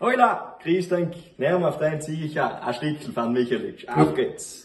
Hola, grüß denk, näher auf dein Sicher, ein Stickel von Michalitsch. Auf geht's.